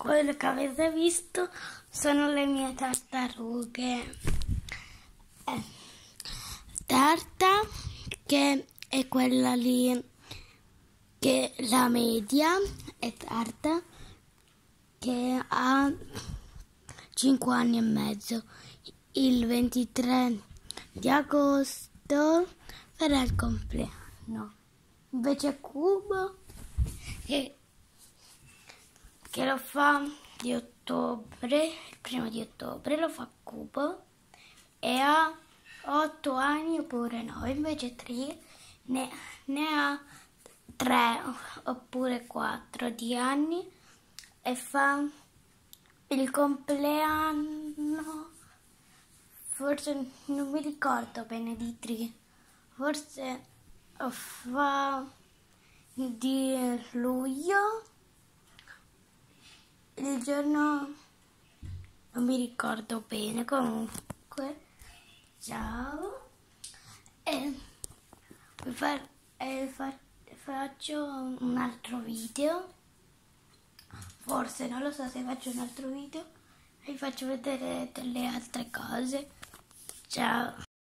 quello che avete visto sono le mie tartarughe. Eh, tarta, che è quella lì, che la media è tarta, che ha 5 anni e mezzo. Il 23 di agosto farà il compleanno. Invece Cubo che, che lo fa di ottobre, il primo di ottobre lo fa Cubo e ha 8 anni oppure 9, invece 3 ne, ne ha 3 oppure 4 di anni e fa il compleanno, forse non mi ricordo bene di 3, forse fa di luglio, il giorno non mi ricordo bene, comunque. Ciao. E, far, e far, faccio un altro video. Forse non lo so se faccio un altro video. Vi faccio vedere delle altre cose. Ciao